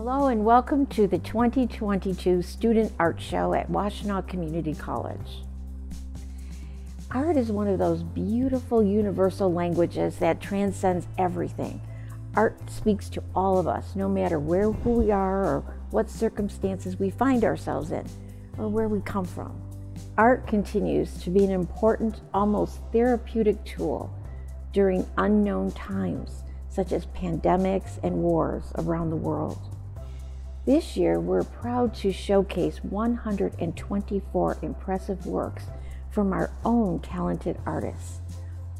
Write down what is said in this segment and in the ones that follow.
Hello and welcome to the 2022 Student Art Show at Washtenaw Community College. Art is one of those beautiful universal languages that transcends everything. Art speaks to all of us, no matter where who we are or what circumstances we find ourselves in or where we come from. Art continues to be an important, almost therapeutic tool during unknown times, such as pandemics and wars around the world. This year, we're proud to showcase 124 impressive works from our own talented artists.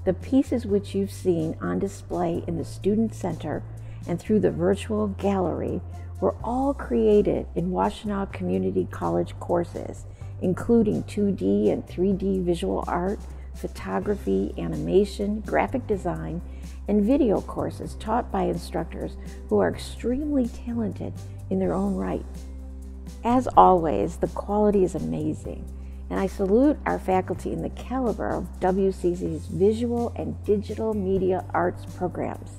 The pieces which you've seen on display in the Student Center and through the virtual gallery were all created in Washtenaw Community College courses, including 2D and 3D visual art, photography, animation, graphic design, and video courses taught by instructors who are extremely talented in their own right. As always, the quality is amazing, and I salute our faculty in the caliber of WCC's visual and digital media arts programs.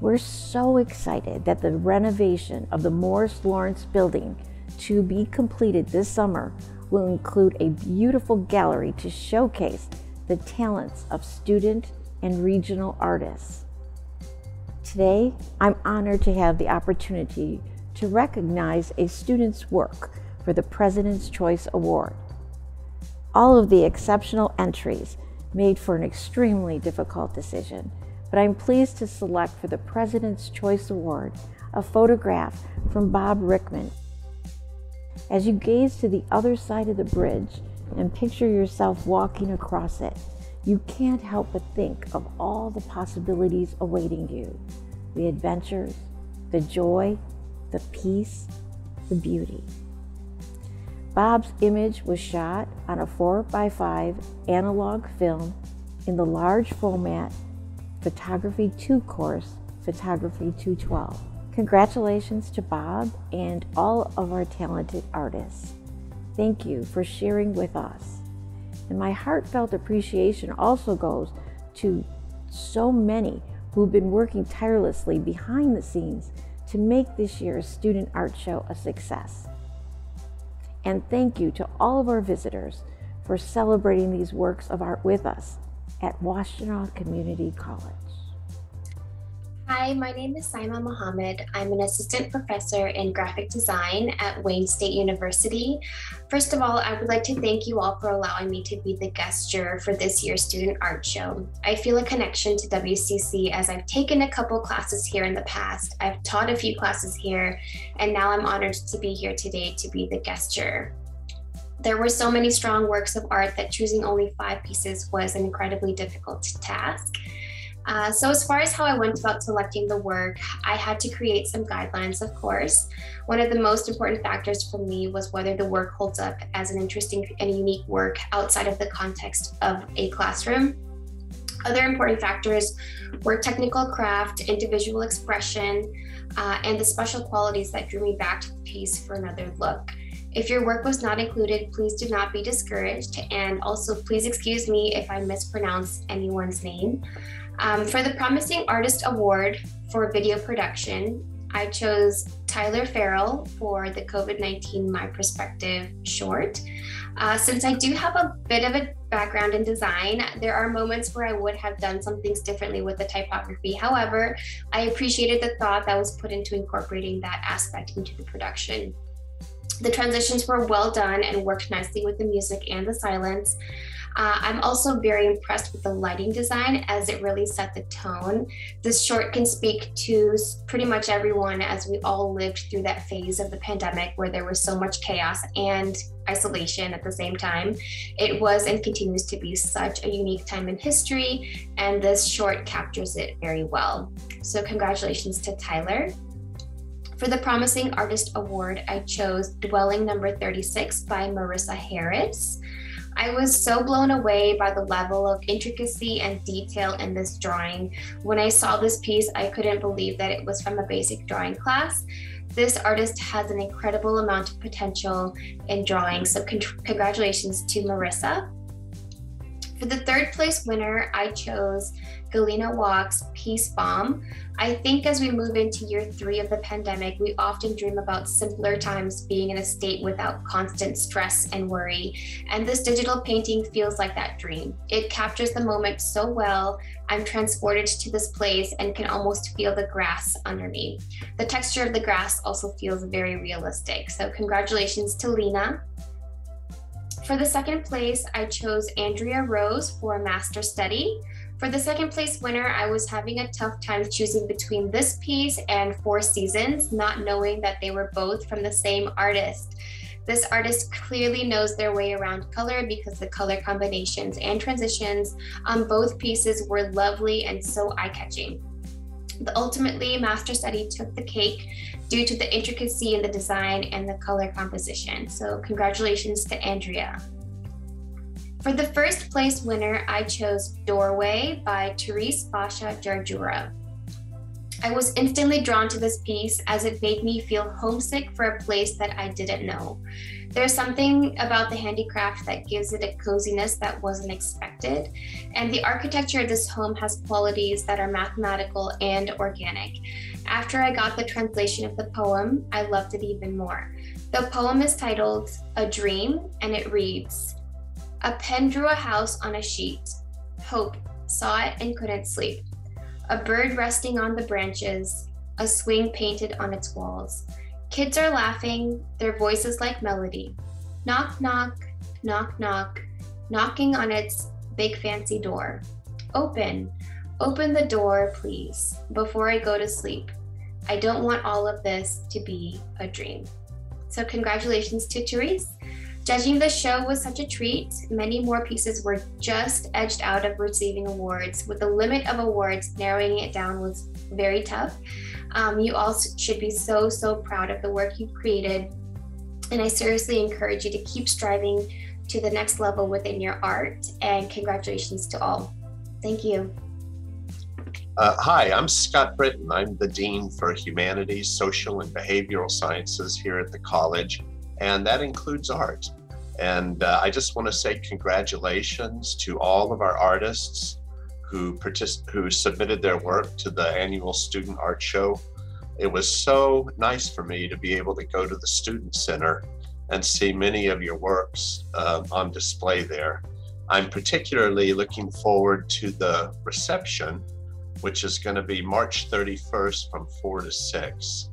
We're so excited that the renovation of the Morris Lawrence building to be completed this summer will include a beautiful gallery to showcase the talents of student and regional artists. Today, I'm honored to have the opportunity to recognize a student's work for the President's Choice Award. All of the exceptional entries made for an extremely difficult decision, but I'm pleased to select for the President's Choice Award a photograph from Bob Rickman. As you gaze to the other side of the bridge and picture yourself walking across it, you can't help but think of all the possibilities awaiting you the adventures, the joy, the peace, the beauty. Bob's image was shot on a 4x5 analog film in the large format Photography 2 course, Photography 212. Congratulations to Bob and all of our talented artists. Thank you for sharing with us. And my heartfelt appreciation also goes to so many who've been working tirelessly behind the scenes to make this year's Student Art Show a success. And thank you to all of our visitors for celebrating these works of art with us at Washtenaw Community College. Hi, my name is Saima Mohammed. I'm an assistant professor in graphic design at Wayne State University. First of all, I would like to thank you all for allowing me to be the guest juror for this year's student art show. I feel a connection to WCC as I've taken a couple classes here in the past. I've taught a few classes here, and now I'm honored to be here today to be the guest juror. There were so many strong works of art that choosing only five pieces was an incredibly difficult task. Uh, so, as far as how I went about selecting the work, I had to create some guidelines, of course. One of the most important factors for me was whether the work holds up as an interesting and unique work outside of the context of a classroom. Other important factors were technical craft, individual expression, uh, and the special qualities that drew me back to the piece for another look. If your work was not included, please do not be discouraged, and also please excuse me if I mispronounce anyone's name. Um, for the Promising Artist Award for video production, I chose Tyler Farrell for the COVID 19 My Perspective short. Uh, since I do have a bit of a background in design, there are moments where I would have done some things differently with the typography. However, I appreciated the thought that was put into incorporating that aspect into the production. The transitions were well done and worked nicely with the music and the silence. Uh, I'm also very impressed with the lighting design as it really set the tone. This short can speak to pretty much everyone as we all lived through that phase of the pandemic where there was so much chaos and isolation at the same time. It was and continues to be such a unique time in history, and this short captures it very well. So, congratulations to Tyler. For the Promising Artist Award, I chose Dwelling Number 36 by Marissa Harris. I was so blown away by the level of intricacy and detail in this drawing. When I saw this piece, I couldn't believe that it was from a basic drawing class. This artist has an incredible amount of potential in drawing, so con- congratulations to Marissa. For the third place winner, I chose Galena Walk's Peace Bomb. I think as we move into year three of the pandemic, we often dream about simpler times being in a state without constant stress and worry. And this digital painting feels like that dream. It captures the moment so well. I'm transported to this place and can almost feel the grass under me. The texture of the grass also feels very realistic. So, congratulations to Lena. For the second place, I chose Andrea Rose for master study. For the second place winner, I was having a tough time choosing between this piece and Four Seasons, not knowing that they were both from the same artist. This artist clearly knows their way around color because the color combinations and transitions on both pieces were lovely and so eye catching. Ultimately, Master Study took the cake due to the intricacy in the design and the color composition. So, congratulations to Andrea. For the first place winner, I chose Doorway by Therese Basha Jarjura. I was instantly drawn to this piece as it made me feel homesick for a place that I didn't know. There's something about the handicraft that gives it a coziness that wasn't expected, and the architecture of this home has qualities that are mathematical and organic. After I got the translation of the poem, I loved it even more. The poem is titled A Dream, and it reads A pen drew a house on a sheet. Hope saw it and couldn't sleep. A bird resting on the branches, a swing painted on its walls. Kids are laughing, their voices like melody. Knock, knock, knock, knock, knocking on its big fancy door. Open, open the door, please, before I go to sleep. I don't want all of this to be a dream. So, congratulations to Therese. Judging the show was such a treat. Many more pieces were just edged out of receiving awards. With the limit of awards, narrowing it down was very tough. Um, you all should be so, so proud of the work you've created. And I seriously encourage you to keep striving to the next level within your art. And congratulations to all. Thank you. Uh, hi, I'm Scott Britton. I'm the Dean for Humanities, Social, and Behavioral Sciences here at the college, and that includes art. And uh, I just want to say congratulations to all of our artists who partic- who submitted their work to the annual student art show. It was so nice for me to be able to go to the student center and see many of your works uh, on display there. I'm particularly looking forward to the reception, which is going to be March 31st from 4 to 6.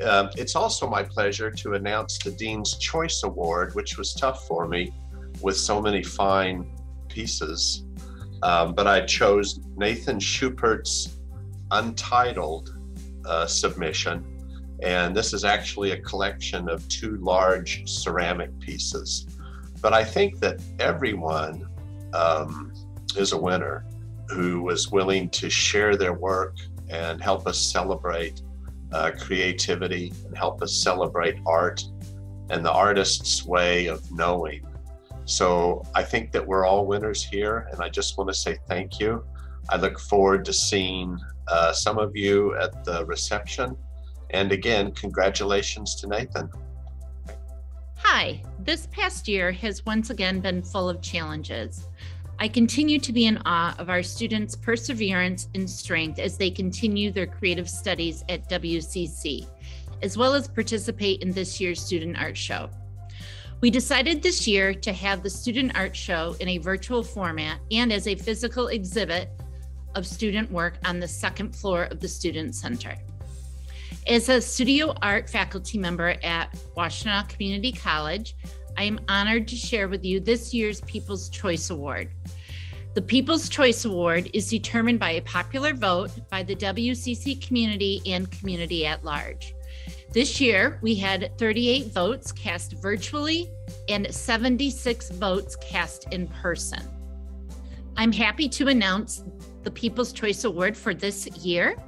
Um, it's also my pleasure to announce the Dean's Choice Award, which was tough for me with so many fine pieces. Um, but I chose Nathan Schupert's Untitled uh, submission. And this is actually a collection of two large ceramic pieces. But I think that everyone um, is a winner who was willing to share their work and help us celebrate uh, creativity and help us celebrate art and the artist's way of knowing so I think that we're all winners here, and I just want to say thank you. I look forward to seeing uh, some of you at the reception. And again, congratulations to Nathan. Hi, this past year has once again been full of challenges. I continue to be in awe of our students' perseverance and strength as they continue their creative studies at WCC, as well as participate in this year's Student Art Show. We decided this year to have the Student Art Show in a virtual format and as a physical exhibit of student work on the second floor of the Student Center. As a studio art faculty member at Washtenaw Community College, I am honored to share with you this year's People's Choice Award. The People's Choice Award is determined by a popular vote by the WCC community and community at large. This year, we had 38 votes cast virtually and 76 votes cast in person. I'm happy to announce the People's Choice Award for this year.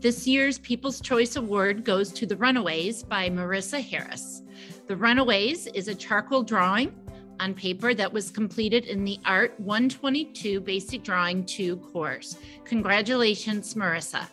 This year's People's Choice Award goes to The Runaways by Marissa Harris. The Runaways is a charcoal drawing on paper that was completed in the Art 122 Basic Drawing 2 course. Congratulations, Marissa.